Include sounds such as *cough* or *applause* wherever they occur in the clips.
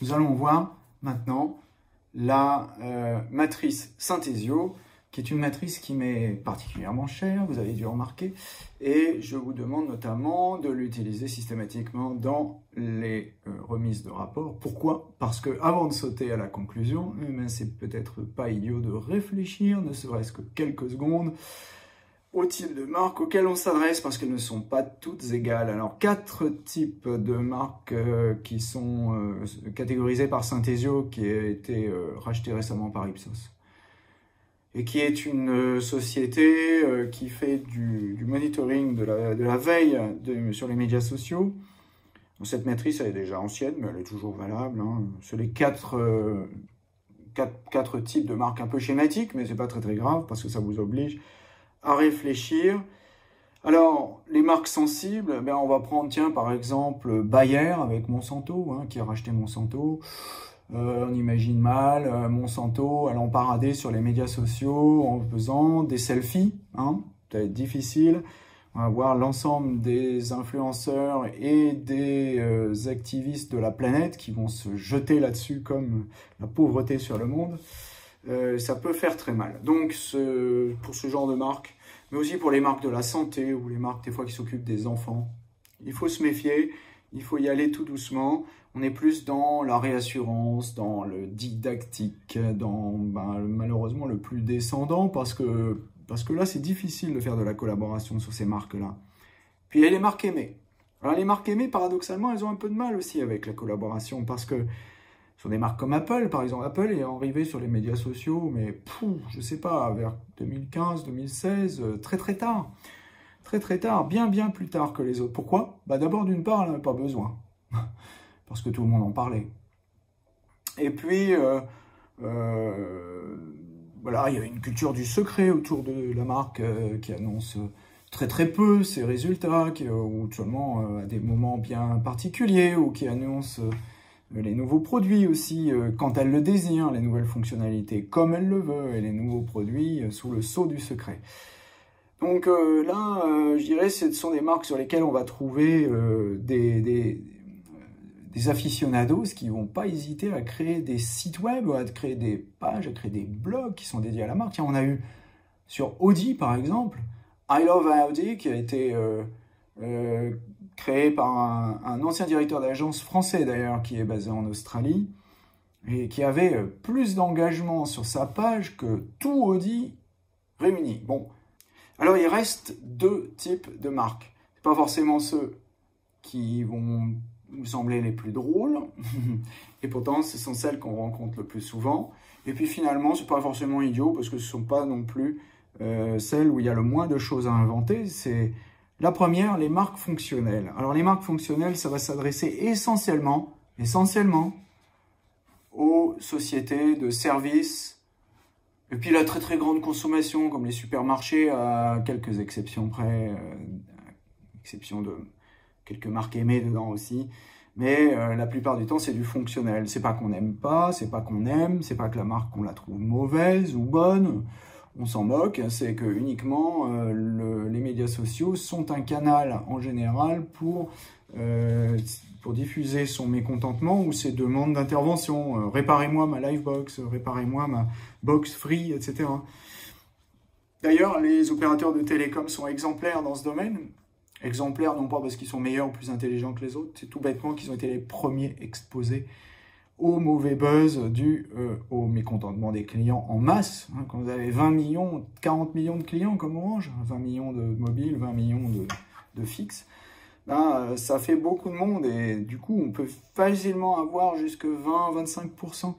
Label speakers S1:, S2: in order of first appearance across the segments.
S1: nous allons voir maintenant la euh, matrice Synthesio, qui est une matrice qui m'est particulièrement chère, vous avez dû remarquer, et je vous demande notamment de l'utiliser systématiquement dans les euh, remises de rapports. Pourquoi? Parce que avant de sauter à la conclusion, eh c'est peut-être pas idiot de réfléchir, ne serait-ce que quelques secondes, au type de marque auxquelles on s'adresse parce qu'elles ne sont pas toutes égales. Alors, quatre types de marques euh, qui sont euh, catégorisées par Synthesio, qui a été euh, racheté récemment par Ipsos. Et qui est une société qui fait du, monitoring de la, veille sur les médias sociaux. Cette matrice, elle est déjà ancienne, mais elle est toujours valable. Hein. Sur les quatre types de marques un peu schématiques, mais c'est pas très très grave parce que ça vous oblige à réfléchir. Alors, les marques sensibles, ben, on va prendre, tiens, par exemple, Bayer avec Monsanto, hein, qui a racheté Monsanto. Euh, on imagine mal euh, Monsanto allant parader sur les médias sociaux en faisant des selfies. Hein, ça va être difficile. On va voir l'ensemble des influenceurs et des euh, activistes de la planète qui vont se jeter là-dessus comme la pauvreté sur le monde. Ça peut faire très mal. Donc, pour ce genre de marque, mais aussi pour les marques de la santé ou les marques des fois qui s'occupent des enfants, il faut se méfier, il faut y aller tout doucement. On est plus dans la réassurance, dans le didactique, dans ben, malheureusement le plus descendant parce que, parce que là, c'est difficile de faire de la collaboration sur ces marques-là. Puis il y a les marques aimées. Alors les marques aimées, paradoxalement, elles ont un peu de mal aussi avec la collaboration parce que sur des marques comme Apple, par exemple. Apple est arrivé sur les médias sociaux, mais pouf, je sais pas, vers 2015, 2016, euh, très très tard. Très très tard, bien bien plus tard que les autres. Pourquoi? Bah, D'abord, d'une part, elle n'avait pas besoin, *laughs* parce que tout le monde en parlait. Et puis, euh, euh, voilà, il y a une culture du secret autour de la marque qui annonce très très peu ses résultats, qui, ou seulement à des moments bien particuliers, ou qui annonce les nouveaux produits aussi, euh, quand elle le désire, les nouvelles fonctionnalités comme elle le veut, et les nouveaux produits euh, sous le sceau du secret. Donc euh, là, je dirais, ce sont des marques sur lesquelles on va trouver des, des, des, aficionados qui vont pas hésiter à créer des sites web, à créer des pages, à créer des blogs qui sont dédiés à la marque. Tiens, on a eu sur Audi, par exemple, I Love Audi, qui a été créé par un, ancien directeur d'agence français d'ailleurs, qui est basé en Australie, et qui avait euh, plus d'engagement sur sa page que tout Audi réuni. Bon, alors il reste deux types de marques. Pas forcément ceux qui vont nous sembler les plus drôles, *laughs* et pourtant ce sont celles qu'on rencontre le plus souvent. Et puis finalement, c'est pas forcément idiot parce que ce sont pas non plus euh, celles où il y a le moins de choses à inventer. C'est la première, les marques fonctionnelles. Alors les marques fonctionnelles, ça va s'adresser essentiellement, essentiellement aux sociétés de services et puis la très très grande consommation comme les supermarchés à quelques exceptions près, euh, exception de quelques marques aimées dedans aussi. Mais euh, la plupart du temps, c'est du fonctionnel. C'est pas qu'on n'aime pas, c'est pas qu'on aime, c'est pas que la marque on la trouve mauvaise ou bonne on s'en moque, c'est que uniquement euh, les médias sociaux sont un canal en général pour, euh, diffuser son mécontentement ou ses demandes d'intervention. Euh, réparez-moi ma livebox, réparez-moi ma box free, etc. D'ailleurs, les opérateurs de télécom sont exemplaires dans ce domaine. Exemplaires non pas parce qu'ils sont meilleurs ou plus intelligents que les autres, c'est tout bêtement qu'ils ont été les premiers exposés au mauvais buzz dû euh, au mécontentement des clients en masse. Hein, quand vous avez 20 millions, 40 millions de clients comme Orange, 20 millions de mobiles, 20 millions de, fixes, ben, euh, ça fait beaucoup de monde et du coup on peut facilement avoir jusque 20-25%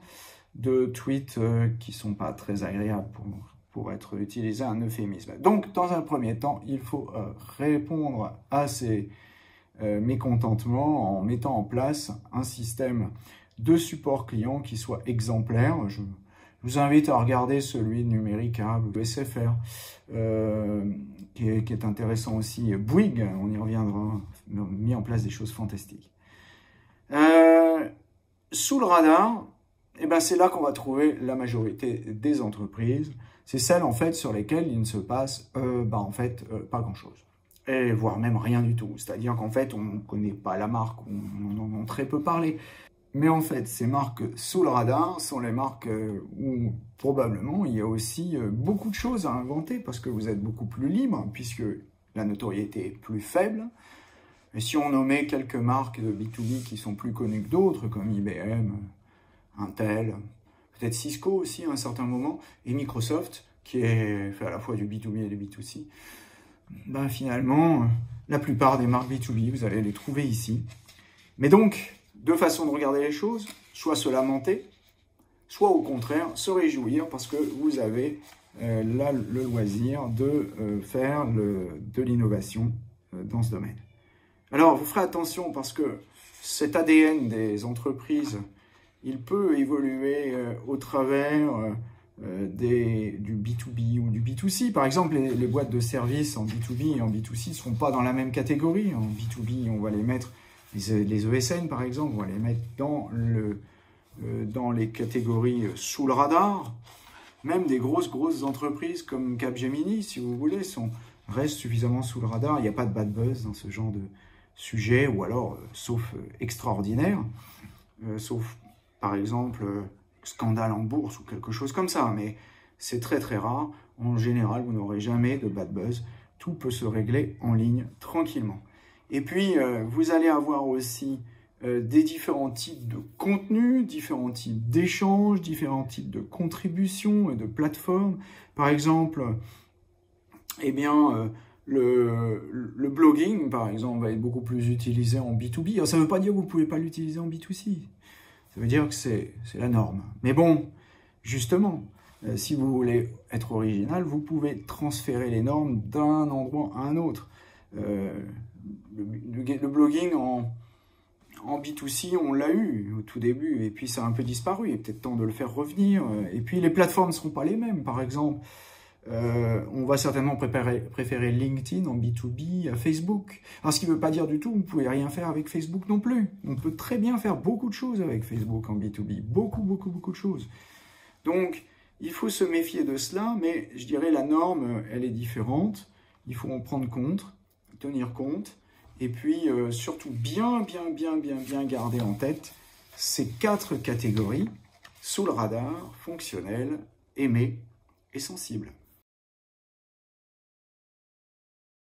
S1: de tweets euh, qui sont pas très agréables pour, pour être utilisé un euphémisme. Donc dans un premier temps, il faut répondre à ces mécontentements en mettant en place un système de support client qui soit exemplaire. Je, vous invite à regarder celui de Numéricable, SFR, euh, qui, est, intéressant aussi. Bouygues, on y reviendra, mis en place des choses fantastiques. Euh, sous le radar, eh ben c'est là qu'on va trouver la majorité des entreprises. C'est celles en fait sur lesquelles il ne se passe euh, bah, pas grand-chose. Et voire même rien du tout. C'est-à-dire qu'en fait on ne connaît pas la marque, on en a très peu parlé. Mais en fait, ces marques sous le radar sont les marques euh, où probablement il y a aussi euh, beaucoup de choses à inventer parce que vous êtes beaucoup plus libre puisque la notoriété est plus faible. Et si on nommait quelques marques de B2B qui sont plus connues que d'autres, comme IBM, Intel, peut-être Cisco aussi à un certain moment, et Microsoft, qui est fait à la fois du B2B et du B2C, ben finalement, la plupart des marques B2B, vous allez les trouver ici. Mais donc, deux façons de regarder les choses, soit se lamenter, soit au contraire se réjouir parce que vous avez euh, là le loisir de euh, faire de l'innovation euh, dans ce domaine. Alors, vous ferez attention parce que cet ADN des entreprises, il peut évoluer au travers des, du B2B ou du B2C. Par exemple, les, boîtes de services en B2B et en B2C ne seront pas dans la même catégorie. En B2B, on va les mettre, les, les ESN par exemple, on va les mettre dans, le, dans les catégories sous le radar. Même des grosses, grosses entreprises comme Capgemini, si vous voulez, sont, restent suffisamment sous le radar. Il n'y a pas de bad buzz dans ce genre de sujet, ou alors, euh, sauf euh, extraordinaire, euh, sauf, par exemple, scandale en bourse ou quelque chose comme ça. Mais c'est très, très rare. En général, vous n'aurez jamais de bad buzz. Tout peut se régler en ligne tranquillement. Et puis, vous allez avoir aussi euh, des différents types de contenus, différents types d'échanges, différents types de contributions et de plateformes. Par exemple, eh bien, euh, le, blogging, par exemple, va être beaucoup plus utilisé en B2B. Alors, ça ne veut pas dire que vous ne pouvez pas l'utiliser en B2C. Ça veut dire que c'est la norme. Mais bon, justement, euh, si vous voulez être original, vous pouvez transférer les normes d'un endroit à un autre. le, le, blogging en, en B2C, on l'a eu au tout début, et puis ça a un peu disparu, il est peut-être temps de le faire revenir. Et puis les plateformes ne seront pas les mêmes, par exemple. Euh, on va certainement préférer, LinkedIn en B2B à Facebook. Alors, ce qui ne veut pas dire du tout, vous ne pouvez rien faire avec Facebook non plus. On peut très bien faire beaucoup de choses avec Facebook en B2B. Beaucoup, beaucoup, beaucoup de choses. Donc, il faut se méfier de cela, mais je dirais la norme, elle est différente. Il faut en prendre compte, tenir compte. Et puis euh, surtout bien, bien, bien, bien, bien garder en tête ces quatre catégories sous le radar, fonctionnel, aimé et sensible.